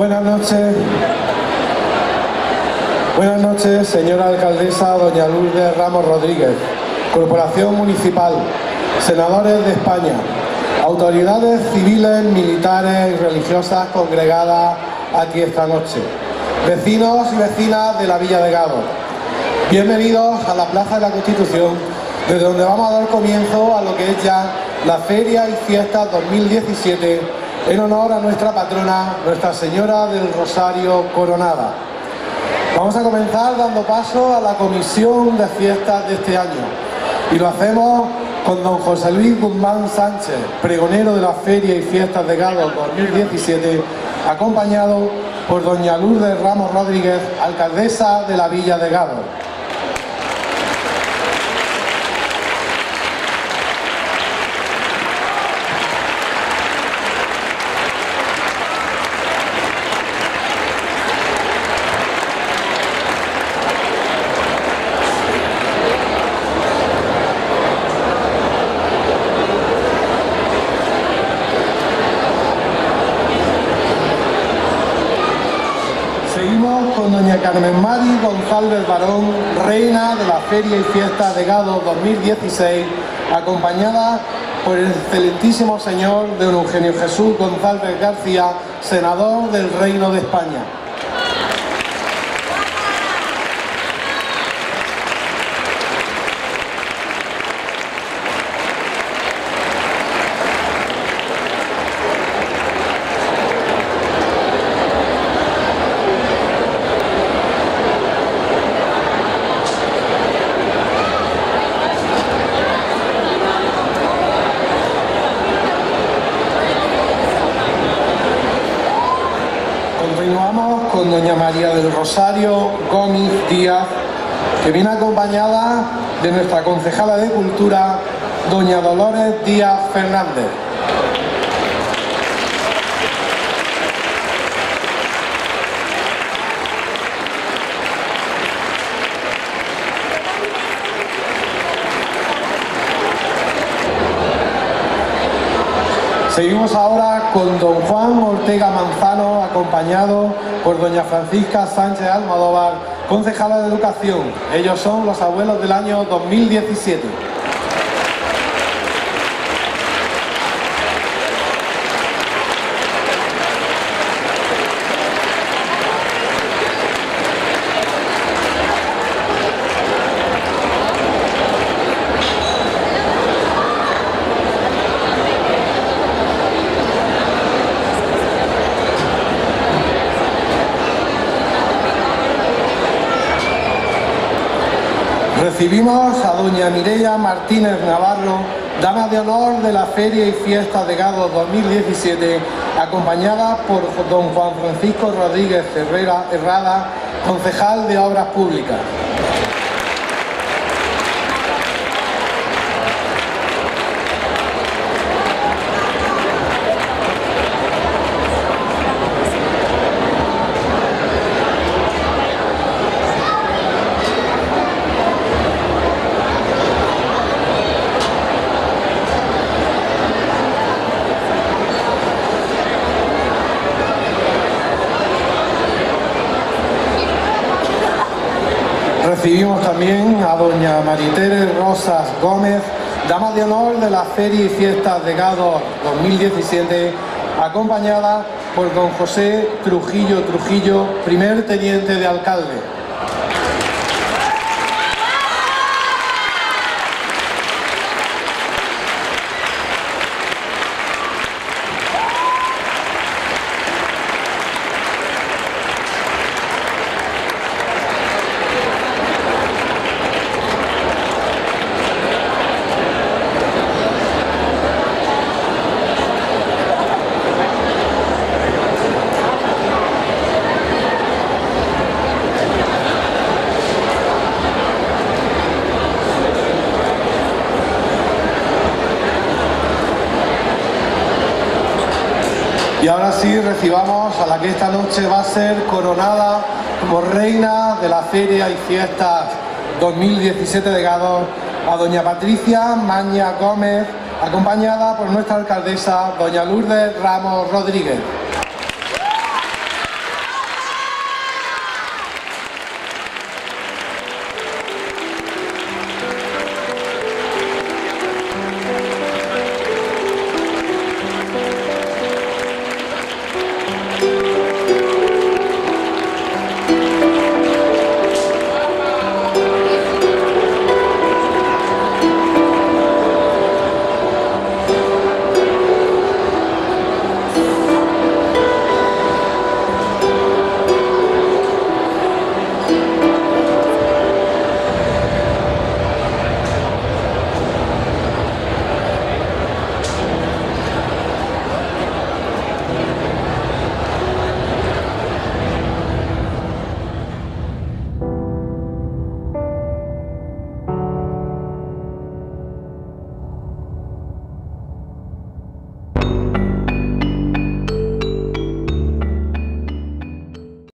Buenas noches. Buenas noches, señora alcaldesa doña Lourdes Ramos Rodríguez, Corporación Municipal, senadores de España, autoridades civiles, militares y religiosas congregadas aquí esta noche, vecinos y vecinas de la Villa de Gado. Bienvenidos a la Plaza de la Constitución, desde donde vamos a dar comienzo a lo que es ya la Feria y Fiesta 2017 en honor a nuestra patrona, Nuestra Señora del Rosario Coronada. Vamos a comenzar dando paso a la comisión de fiestas de este año y lo hacemos con don José Luis Guzmán Sánchez, pregonero de la Feria y Fiestas de Gado 2017, acompañado por doña Lourdes Ramos Rodríguez, alcaldesa de la Villa de Gado. Carmen Mari González Barón, reina de la Feria y Fiesta de Gado 2016, acompañada por el excelentísimo señor don Eugenio Jesús González García, senador del Reino de España. Doña María del Rosario Gómez Díaz, que viene acompañada de nuestra concejala de Cultura, doña Dolores Díaz Fernández. Seguimos ahora con don Juan Ortega Manzano, acompañado por doña Francisca Sánchez Almodóvar, concejala de Educación. Ellos son los abuelos del año 2017. Recibimos a doña Mireia Martínez Navarro, dama de honor de la Feria y Fiesta de Gado 2017, acompañada por don Juan Francisco Rodríguez Herrera Herrada, concejal de Obras Públicas. Recibimos también a doña Maritere Rosas Gómez, dama de honor de la Feria y Fiestas de Gado 2017, acompañada por don José Trujillo Trujillo, primer teniente de alcalde. Y ahora sí recibamos a la que esta noche va a ser coronada como reina de la Feria y Fiestas 2017 de Gado, a doña Patricia Maña Gómez, acompañada por nuestra alcaldesa, doña Lourdes Ramos Rodríguez.